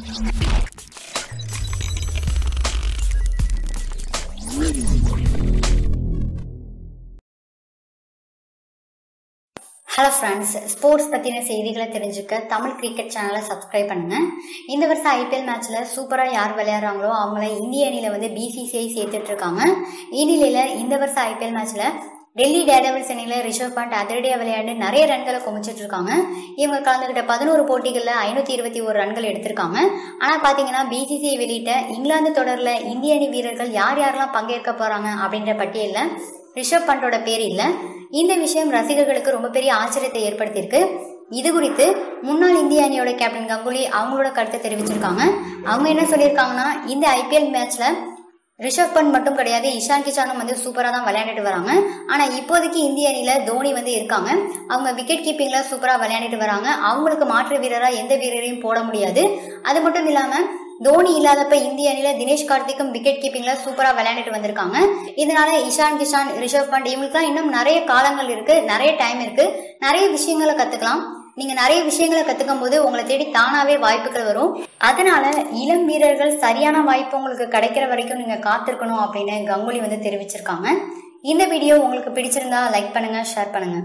Hello friends sports பற்றின செய்திகளை தெரிஞ்சுக்க தமிழ் கிரிக்கெட் சேனலை சப்ஸ்கிரைப் பண்ணுங்கள் இந்த வருஷம் ஐபிஎல் மேட்ச்சில் சூப்பராக யார் விளையாடுறாங்களோ அவங்கள இந்திய அணியில் வந்து பிசிசிஐ சேர்த்துட்டு இருக்காங்க. இந்நிலையில் இந்த வருஷம் ஐபிஎல் மேட்ச்சில் டெல்லி டேடபிள்ஸ் அணியில் ரிஷப் பண்ட் அதிரடியாக விளையாண்டு நிறைய ரன்களை குமிச்சிட்டு இருக்காங்க. இவங்க கலந்துக்கிட்ட பதினோரு போட்டிகளில் ஐநூற்றி இருபத்தி ஒரு ரன்கள் எடுத்திருக்காங்க. ஆனால் பார்த்தீங்கன்னா பிசிசிஐ வெளியிட்ட இங்கிலாந்து தொடரில் இந்திய அணி வீரர்கள் யார் யாரெல்லாம் பங்கேற்க போகிறாங்க அப்படின்ற பட்டியலில் ரிஷப் பண்டோட பேர் இல்லை. இந்த விஷயம் ரசிகர்களுக்கு ரொம்ப பெரிய ஆச்சரியத்தை ஏற்படுத்தியிருக்கு. இது குறித்து முன்னாள் இந்திய அணியோட கேப்டன் கங்குலி அவங்களோட கருத்தை தெரிவிச்சிருக்காங்க. அவங்க என்ன சொல்லியிருக்காங்கன்னா இந்த ஐபிஎல் மேட்ச்ல ரிஷப் பண்ட் மட்டும் கிடையாது. இஷான் கிஷானும் வந்து சூப்பராக தான் விளையாண்டுட்டு வராங்க. ஆனால் இப்போதைக்கு இந்திய அணியில் தோனி வந்து இருக்காங்க. அவங்க விக்கெட் கீப்பிங்கில் சூப்பராக விளையாண்டுட்டு வராங்க. அவங்களுக்கு மாற்று வீரராக எந்த வீரரையும் போட முடியாது. அது மட்டும் இல்லாமல் தோனி இல்லாதப்ப இந்திய அணியில தினேஷ் கார்த்திக்கும் விக்கெட் கீப்பிங்ல சூப்பரா விளையாண்டுட்டு வந்திருக்காங்க. இதனால இஷான் கிஷான் ரிஷப் பண்ட் இவங்களுக்கு தான் இன்னும் நிறைய காலங்கள் இருக்கு. நிறைய டைம் இருக்கு. நிறைய விஷயங்களை கத்துக்கலாம். நீங்க நிறைய விஷயங்களை கத்துக்கும் போது உங்களை தேடி தானாவே வாய்ப்புகள் வரும். அதனால இளம் வீரர்கள் சரியான வாய்ப்பு உங்களுக்கு கிடைக்கிற வரைக்கும் நீங்க காத்திருக்கணும் அப்படின்னு கங்குலி வந்து தெரிவிச்சிருக்காங்க. இந்த வீடியோ உங்களுக்கு பிடிச்சிருந்தா லைக் பண்ணுங்க ஷேர் பண்ணுங்க.